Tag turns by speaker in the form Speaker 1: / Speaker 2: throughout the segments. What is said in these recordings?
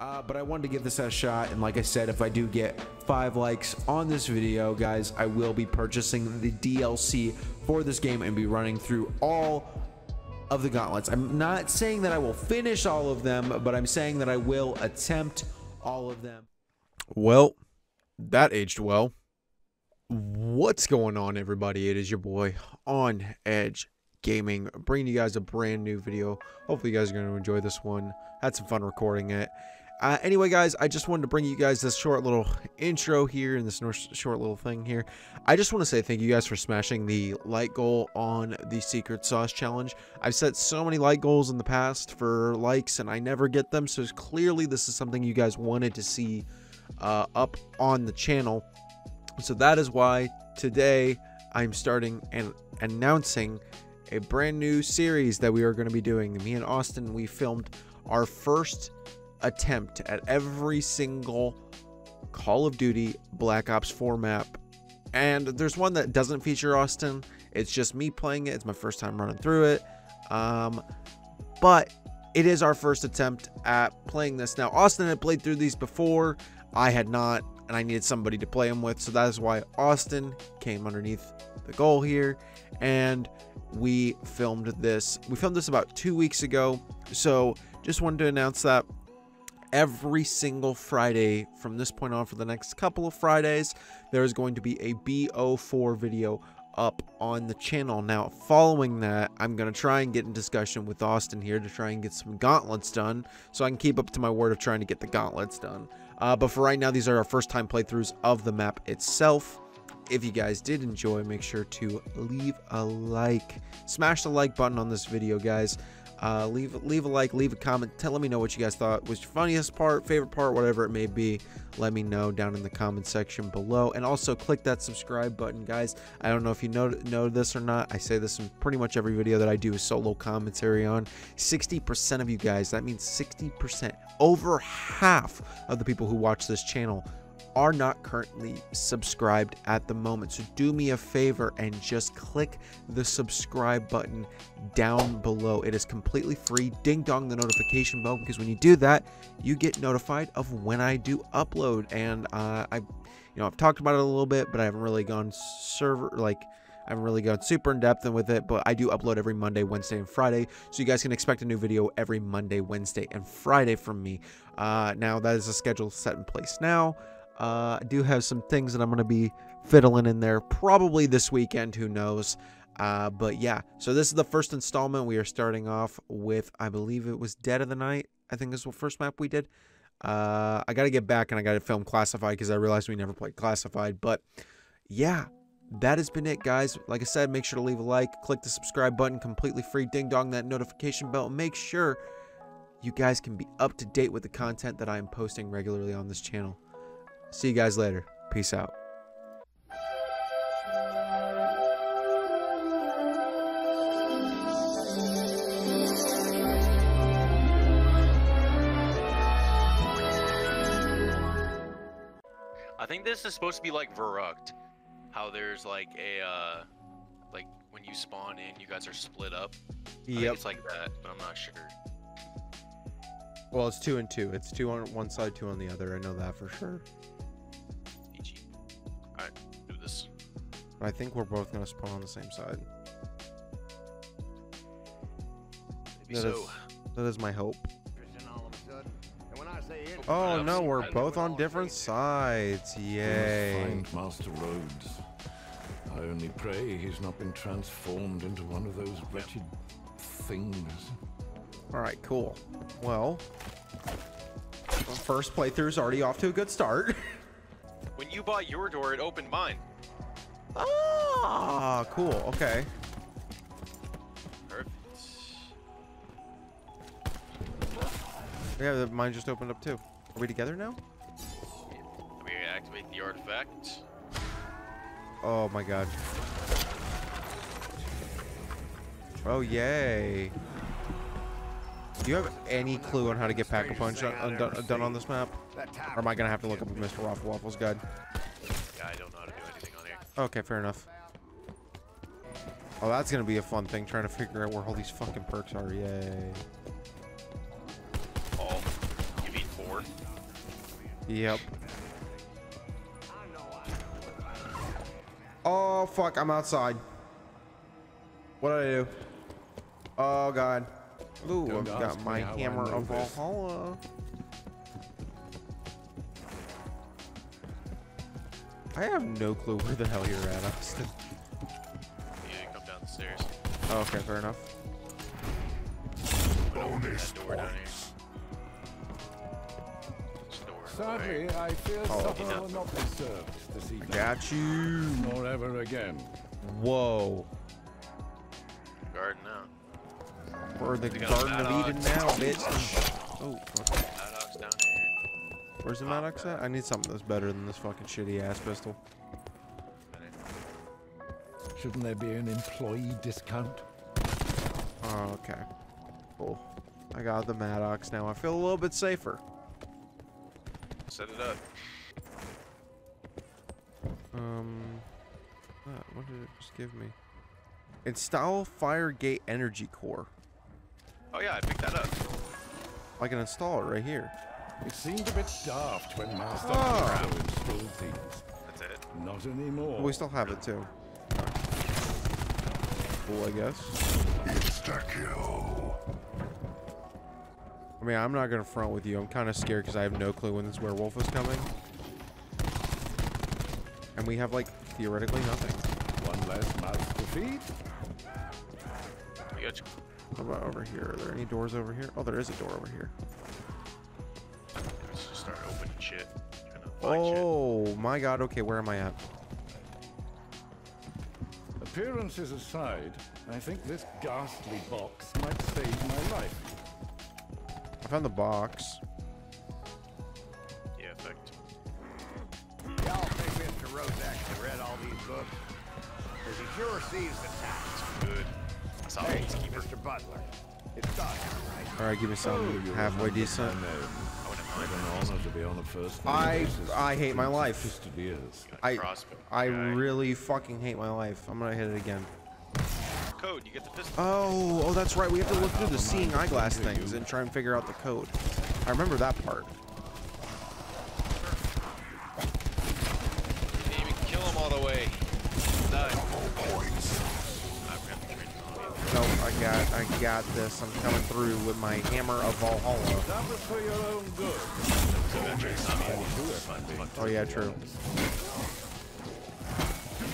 Speaker 1: Uh, but I wanted to give this a shot, and like I said, if I do get five likes on this video, guys, I will be purchasing the DLC for this game and be running through all of the gauntlets. I'm not saying that I will finish all of them, but I'm saying that I will attempt all of them.
Speaker 2: Well, that aged well. What's going on, everybody? It is your boy on Edge Gaming, bringing you guys a brand new video. Hopefully, you guys are going to enjoy this one. Had some fun recording it. Uh, anyway, guys, I just wanted to bring you guys this short little intro here and this short little thing here. I just want to say thank you guys for smashing the like goal on the Secret Sauce Challenge. I've set so many like goals in the past for likes, and I never get them, so clearly this is something you guys wanted to see uh, up on the channel. So that is why today I'm starting and announcing a brand new series that we are going to be doing. Me and Austin, we filmed our first attempt at every single Call of Duty Black Ops 4 map. And there's one that doesn't feature Austin. It's just me playing it. It's my first time running through it. Um, but it is our first attempt at playing this. Now, Austin had played through these before. I had not, and I needed somebody to play them with. So that is why Austin came underneath the goal here. And we filmed this. We filmed this about two weeks ago. So just wanted to announce that every single Friday from this point on for the next couple of Fridays, there is going to be a BO4 video up on the channel. Now, following that, I'm going to try and get in discussion with Austin here to try and get some gauntlets done so I can keep up to my word of trying to get the gauntlets done. Uh, but for right now, these are our first time playthroughs of the map itself. If you guys did enjoy, make sure to leave a like. Smash the like button on this video, guys. Uh, leave leave a like, leave a comment. Tell let me know what you guys thought was your funniest part, favorite part, whatever it may be. Let me know down in the comment section below, and also click that subscribe button, guys. I don't know if you know know this or not. I say this in pretty much every video that I do a solo commentary on. 60% of you guys, that means 60%, over half of the people who watch this channel are not currently subscribed at the moment. So do me a favor and just click the subscribe button down below. It is completely free. Ding dong the notification bell because when you do that, you get notified of when I do upload. And uh, I, you know, I've talked about it a little bit, but I haven't really gone server like. I haven't really gone super in depth with it, but I do upload every Monday, Wednesday, and Friday. So you guys can expect a new video every Monday, Wednesday, and Friday from me. Uh, now, that is a schedule set in place now. Uh, I do have some things that I'm going to be fiddling in there probably this weekend. Who knows? Uh, but yeah, so this is the first installment. We are starting off with, I believe it was Dead of the Night. I think this is the first map we did. Uh, I got to get back and I got to film Classified because I realized we never played Classified. But yeah, that has been it, guys. Like I said, make sure to leave a like, click the subscribe button, completely free. Ding dong that notification bell. Make sure you guys can be up to date with the content that I am posting regularly on this channel. See you guys later. Peace out.
Speaker 3: I think this is supposed to be like Verrückt. How there's like a, uh, like when you spawn in, you guys are split up.
Speaker 2: Yep.
Speaker 3: it's like that, but I'm not sure.
Speaker 2: Well, it's two and two. It's two on one side, two on the other. I know that for sure. I think we're both going to spawn on the same side.
Speaker 3: Maybe that so. Is,
Speaker 2: that is my hope. Oh no, we're both on different sides. Yay.
Speaker 4: Find Master Rhodes. I only pray he's not been transformed into one of those wretched things.
Speaker 2: Alright, cool. Well, first playthrough's already off to a good start.
Speaker 3: when you bought your door, it opened mine.
Speaker 2: Ah, cool. Okay.
Speaker 3: Perfect.
Speaker 2: Yeah, the mine just opened up too. Are we together now?
Speaker 3: Let me activate the artifact.
Speaker 2: Oh my god. Oh, yay. Do you have any clue on how to get Pack-a-Punch done on this map? Or am I going to have to look up Mr. RoflWaffles' guide? Okay, fair enough. Oh, that's gonna be a fun thing, trying to figure out where all these fucking perks are. Yay.
Speaker 3: Oh, you mean four?
Speaker 2: Yep. Oh fuck! I'm outside. What did I do? Oh god. Ooh, I've got my hammer
Speaker 4: know
Speaker 2: of
Speaker 4: this.
Speaker 2: Valhalla. I have no clue where the hell you're at, Austin.
Speaker 3: Yeah, you come down the stairs.
Speaker 2: Oh, okay, fair enough.
Speaker 3: Bonus door down here. Door in the way.
Speaker 4: Sadly, I fear
Speaker 2: Oh,
Speaker 4: supper will not be served this evening.
Speaker 2: Got you.
Speaker 4: Nor ever again.
Speaker 2: Whoa.
Speaker 3: Garden now.
Speaker 2: We're the Garden of Eden now, bitch. Oh, fuck.
Speaker 3: Maddox down here.
Speaker 2: where's the Maddox at? I need something that's better than this fucking shitty ass pistol.
Speaker 4: Shouldn't there be an employee discount?
Speaker 2: Oh, okay. Cool. I got the Maddox now. I feel a little bit safer.
Speaker 3: Set it up.
Speaker 2: Um, what, what did it just give me? Install Firegate Energy Core.
Speaker 3: Oh yeah, I picked that up.
Speaker 2: I can install it right here.
Speaker 4: It seemed a bit daft when Master
Speaker 2: Oh.
Speaker 4: Hero installed things.
Speaker 3: That's it.
Speaker 4: Not anymore.
Speaker 2: We still have it too. Cool, I guess. I mean, I'm not gonna front with you. I'm kind of scared because I have no clue when this werewolf is coming. And we have like theoretically nothing.
Speaker 4: One less mouth to feed.
Speaker 3: We got you.
Speaker 2: What about over here? Are there any doors over here? Oh, there is a door over here.
Speaker 3: Trying to find shit.
Speaker 2: Oh my god. Okay, where am I at?
Speaker 4: Appearances aside, I think this ghastly box might save my life.
Speaker 2: I found the box.
Speaker 3: Yeah, effect.
Speaker 5: Y'all think Mr. Rozak read all these books? Because he sure sees the tax.
Speaker 3: Good. I saw
Speaker 5: Hey, Mr. Butler. It's Dodger, right?
Speaker 2: All right, give me something oh,
Speaker 4: you
Speaker 2: halfway
Speaker 4: remember
Speaker 2: decent.
Speaker 4: My name.
Speaker 3: I wouldn't
Speaker 4: What
Speaker 3: mind.
Speaker 4: an honor to be on a first
Speaker 2: I- I hate my life.
Speaker 4: sophisticated ears.
Speaker 2: I
Speaker 3: Crossbow.
Speaker 2: I
Speaker 3: guy.
Speaker 2: really fucking hate my life. I'm gonna hit it again.
Speaker 3: Code. You get the pistol.
Speaker 2: Oh, oh, that's right. We have to look through the seeing eyeglass things and try and figure out the code. I remember that part.
Speaker 3: On
Speaker 2: No, I got, I got this. I'm coming through with my hammer of Valhalla.
Speaker 4: That was for your own good.
Speaker 2: Oh yeah, true.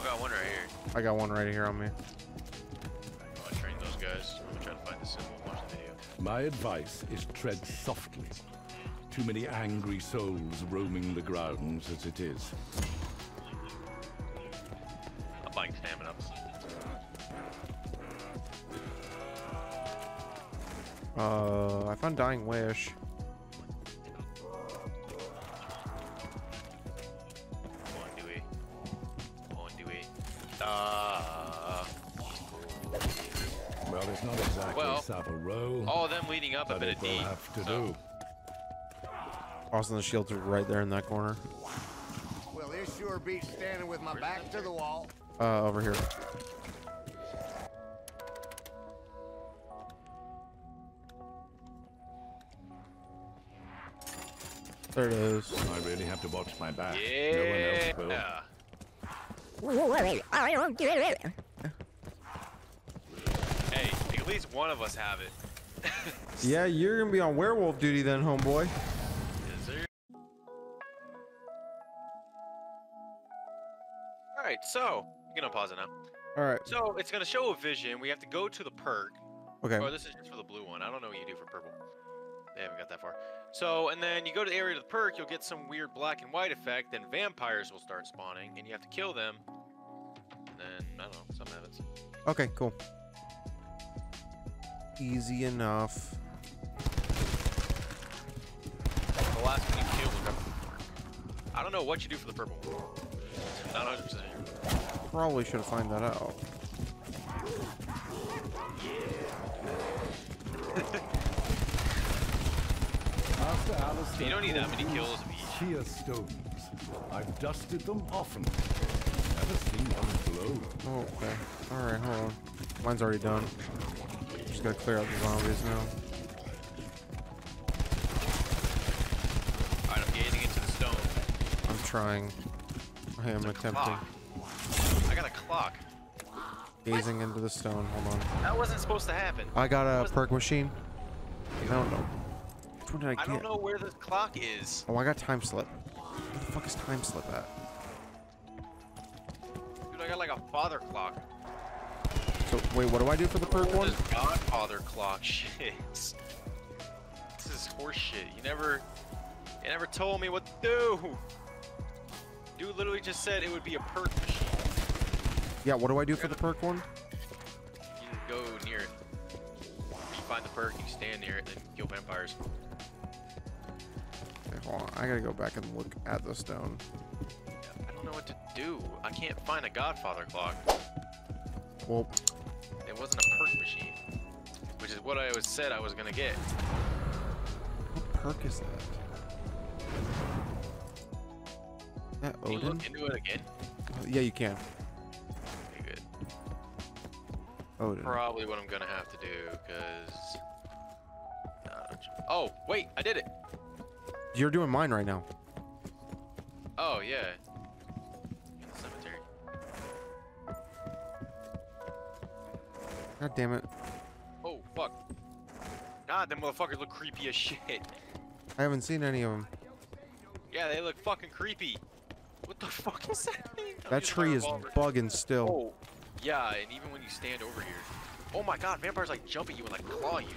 Speaker 3: I got one right here.
Speaker 2: I got one right here on me.
Speaker 3: I want to train those guys. I'm gonna try to find the symbol and watch the video.
Speaker 4: My advice is tread softly. Too many angry souls roaming the grounds as it is.
Speaker 2: Uh, I found Dying Wish.
Speaker 3: Come on, Dewey. Come on, Dewey.
Speaker 4: Well, it's not exactly
Speaker 3: Well,
Speaker 4: Savile Row,
Speaker 3: all of them leading up a bit
Speaker 4: it
Speaker 3: of D.
Speaker 4: have to
Speaker 3: so-
Speaker 4: do.
Speaker 2: Austin, the shields are right there in that corner.
Speaker 5: Well, this sure beats standing with my back to the wall.
Speaker 2: Uh, over here. There it is.
Speaker 4: I really have to watch my back. No one else will.
Speaker 3: Yeah. Hey, at least one of us have it.
Speaker 2: Yeah, you're gonna be on werewolf duty then, homeboy.
Speaker 3: All right, so you can pause it now.
Speaker 2: All right.
Speaker 3: So it's gonna show a vision. We have to go to the perk.
Speaker 2: Okay.
Speaker 3: Or this is just for the blue one. I don't know what you do for purple. They haven't got that far. So, and then you go to the area of the perk, you'll get some weird black and white effect. Then vampires will start spawning, and you have to kill them. And then I don't know, something happens.
Speaker 2: Okay. Cool. Easy enough.
Speaker 3: The last one you kill purple. I don't know what you do for the purple. One. Not 100 percent sure.
Speaker 2: Probably should have found that out.
Speaker 3: You don't need that many kills
Speaker 4: these
Speaker 3: of each.
Speaker 4: Seer stones. I've dusted them often. Never seen one glow.
Speaker 2: Oh, okay. All right. Hold on. Mine's already done. Just gotta clear out the zombies now.
Speaker 3: Alright, I'm getting into this
Speaker 2: trying. I am attempting.
Speaker 3: Clock. I got a clock.
Speaker 2: Gazing into the stone. Hold on.
Speaker 3: That wasn't supposed to happen.
Speaker 2: I got a perk machine. I don't know. Which one did I
Speaker 3: I don't know where the clock is.
Speaker 2: Oh, I got time slip. Where the fuck is time slip at?
Speaker 3: Dude, I got like a father clock.
Speaker 2: So wait, what do I do for the perk one?
Speaker 3: This Godfather clock shit. This is horseshit. You never, you never told me what to do. Dude literally just said it would be a perk machine.
Speaker 2: Yeah, what do I do for the perk one?
Speaker 3: You just go near it. You find the perk, you stand near it, and kill vampires.
Speaker 2: Hold on. I gotta go back and look at the stone.
Speaker 3: I don't know what to do. I can't find a Godfather clock.
Speaker 2: Well,
Speaker 3: It wasn't a perk machine, which is what I always said I was gonna get.
Speaker 2: what perk is that? That
Speaker 3: Can you look into it again?
Speaker 2: Uh, Yeah, you can.
Speaker 3: Okay, good.
Speaker 2: Odin.
Speaker 3: Probably what I'm gonna have to do, cause. Uh, oh wait, I did it.
Speaker 2: You're doing mine right now.
Speaker 3: Oh yeah. Cemetery.
Speaker 2: God damn it.
Speaker 3: Oh fuck. God, them motherfuckers look creepy as shit.
Speaker 2: I haven't seen any of them.
Speaker 3: Yeah, they look fucking creepy. What the fuck is that thing?
Speaker 2: That tree is bugging still.
Speaker 3: Oh, yeah, and even when you stand over here. Oh my god, vampires like jump at you and like claw you.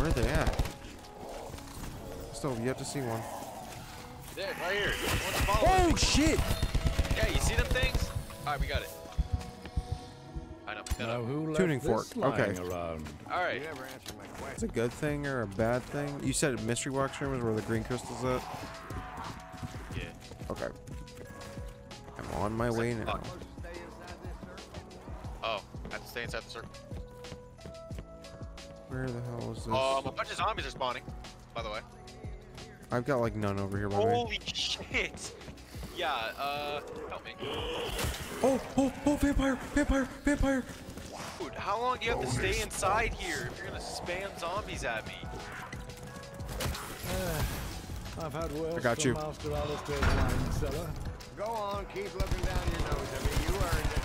Speaker 2: Where are they at? Still you have to see one.
Speaker 3: There, right here. One's following.
Speaker 2: Oh shit!
Speaker 3: Yeah, you see them things? Alright, we got it. I know,
Speaker 4: Now
Speaker 3: up.
Speaker 4: who left
Speaker 2: Tuning fork, okay.
Speaker 4: around?
Speaker 3: Alright.
Speaker 5: You never answered my
Speaker 2: It's a good thing or a bad thing? You said mystery box room is where the green crystal's at?
Speaker 3: Yeah.
Speaker 2: Okay. I'm on my way now.
Speaker 3: Oh, I have to stay inside the circle.
Speaker 2: Where the hell is this?
Speaker 3: Um, a bunch of zombies are spawning, by the way.
Speaker 2: I've got like none over here by me.
Speaker 3: Holy shit! Yeah, uh, help me.
Speaker 2: Oh, oh, oh, vampire, vampire, vampire!
Speaker 3: Dude, how long do you have to stay inside here if you're gonna spam zombies at me?
Speaker 4: I've had worse
Speaker 2: I got you.
Speaker 4: Master Alistair's wine cellar.
Speaker 5: Go on, keep looking down your nose. I mean, you earned it.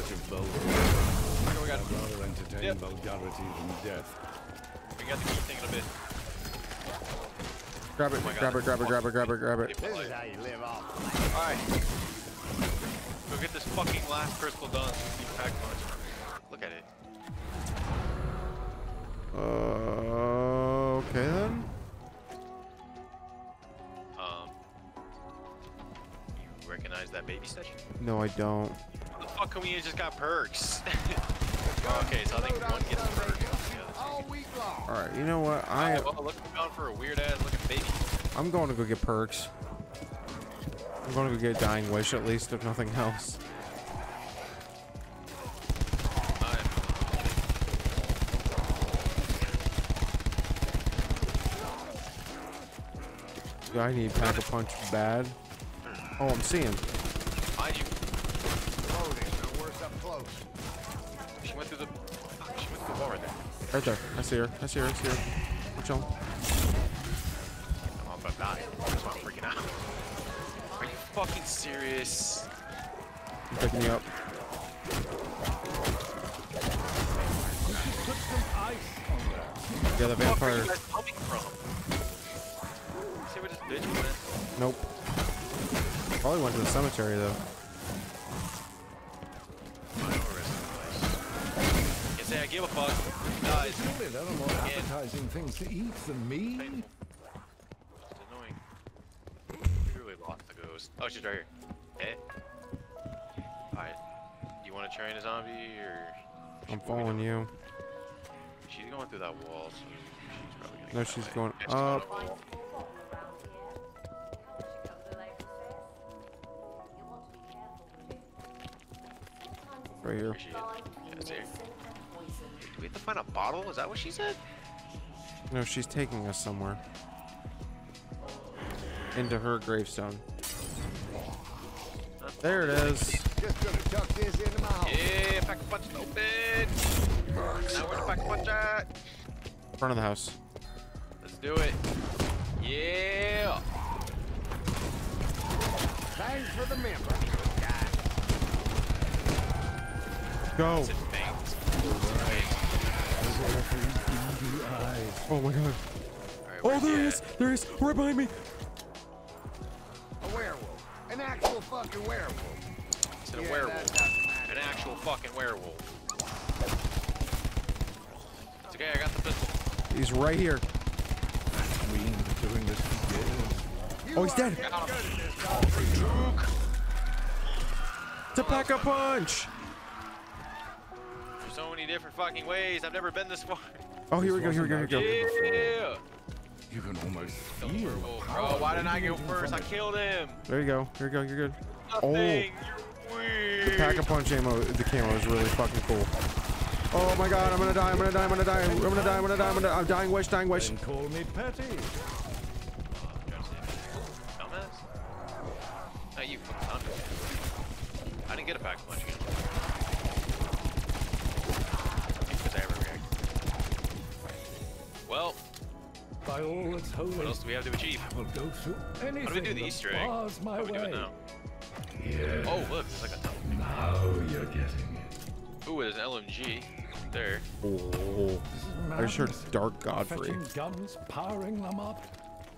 Speaker 4: Such a vulgar.
Speaker 3: Okay, we got,
Speaker 4: I'd rather entertain
Speaker 3: Yep.
Speaker 4: vulgarity than death.
Speaker 3: we got the key thing in a bit.
Speaker 2: Grab it,
Speaker 3: my God.
Speaker 2: grab it, grab it, grab it, grab it, grab it.
Speaker 5: This is how you live off.
Speaker 3: Alright. Go get this fucking last crystal done so we pack punch. Look at it.
Speaker 2: Uh, okay then.
Speaker 3: Um, you recognize that baby statue?
Speaker 2: No, I don't.
Speaker 3: How the fuck can we just got perks? okay, so I think one gets a perk. Yeah,
Speaker 5: All week long.
Speaker 2: All right, you know what? I
Speaker 3: oh, well, look, we're going for a weird ass looking baby.
Speaker 2: I'm going to go get perks. I'm going to go get dying wish at least, if nothing else. I need pack a punch bad. Oh, I'm seeing.
Speaker 3: Right there.
Speaker 2: I see her. I see her. I see her. Watch on.
Speaker 3: I'm about to die. That's why I'm freaking out. Are you fucking serious?
Speaker 2: I'm picking you up.
Speaker 4: Put some ice on that.
Speaker 2: Yeah, the
Speaker 3: Where the fuck are
Speaker 2: vampire.
Speaker 3: you coming from? See where this bitch went?
Speaker 2: Nope. Probably went to the cemetery though.
Speaker 3: I know where rest of the place. Can't say I give a fuck. Guys,
Speaker 4: Surely there are more appetizing things to eat than me.
Speaker 3: it's annoying. Truly lost the ghost. Oh, she's right here. Hey. Alright. You want to train a zombie or?
Speaker 2: I'm following you.
Speaker 3: She's going through that wall, so she's probably gonna.
Speaker 2: No, she's going
Speaker 3: way.
Speaker 2: Up. Right here.
Speaker 3: Where she is. Yeah, it's here. Do we have to find a bottle? Is that what she said?
Speaker 2: No, she's taking us somewhere. Into her gravestone. There it is.
Speaker 5: Just gonna tuck this into my home.
Speaker 3: Yeah, pack a punch open.
Speaker 2: Front of the house.
Speaker 3: Let's do it. Yeah.
Speaker 5: Thanks for the member.
Speaker 2: Go. Oh my god.
Speaker 3: Alright,
Speaker 2: Oh,
Speaker 3: where's
Speaker 2: there
Speaker 3: he
Speaker 2: he is. There he is. Right behind me.
Speaker 5: A werewolf. An actual fucking werewolf.
Speaker 3: It's a
Speaker 5: Yeah,
Speaker 3: werewolf.
Speaker 5: that doesn't matter.
Speaker 3: An actual fucking werewolf. It's okay, I got the pistol.
Speaker 2: He's right here.
Speaker 4: We've doing this for
Speaker 2: Oh, he's dead.
Speaker 5: getting good at this, dog.
Speaker 3: Juke.
Speaker 2: To pack a punch.
Speaker 3: There's so many different fucking ways. I've never been this far.
Speaker 2: Oh, here we go. Here we go. Here we go.
Speaker 3: Yeah.
Speaker 4: You can almost
Speaker 3: Kill
Speaker 4: feel
Speaker 3: werewolf,
Speaker 4: power
Speaker 3: Bro, why didn't I go first? I killed him.
Speaker 2: There you go. Here you go. You're good. Oh.
Speaker 3: Nothing. You're weird.
Speaker 2: Pack a punch ammo. The camo is really fucking cool. Oh my god, I'm gonna die. I'm gonna die. I'm gonna die. I'm gonna die. I'm gonna die. I'm gonna die. I'm dying. Wish. Dying. Wish.
Speaker 4: Then call me Petty.
Speaker 3: Dumbass. Not you, fucking. I didn't get a pack punch again. Because I ever react. Well,
Speaker 4: By all that's holy,
Speaker 3: what else do we have to achieve?
Speaker 4: I will go through anything
Speaker 3: How do we do the Easter egg? How do we do
Speaker 4: way.
Speaker 3: it now?
Speaker 6: Yeah,
Speaker 3: Oh, look, there's like a tunnel.
Speaker 6: now you're getting it.
Speaker 3: Ooh, there's an LMG there.
Speaker 2: Oh.
Speaker 4: This is
Speaker 2: I just heard
Speaker 4: madness.
Speaker 2: Dark Godfrey.
Speaker 4: Fetching guns, powering them up.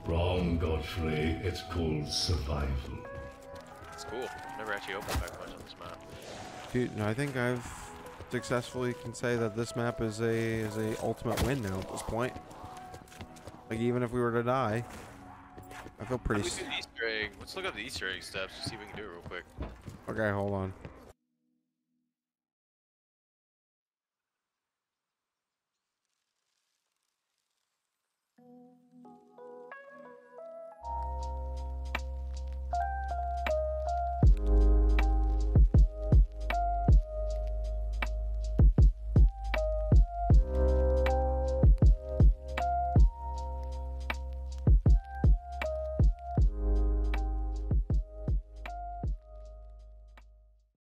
Speaker 6: Wrong, Godfrey. It's called survival.
Speaker 3: It's cool. I've Never actually opened pack punch on this map.
Speaker 2: Dude, no, I think I've successfully can say that this map is a is a ultimate win now at this point. Like even if we were to die, I feel pretty.
Speaker 3: do we
Speaker 2: s-
Speaker 3: do the Easter egg? Let's look up the Easter egg steps to see if we can do it real quick.
Speaker 2: Okay, hold on.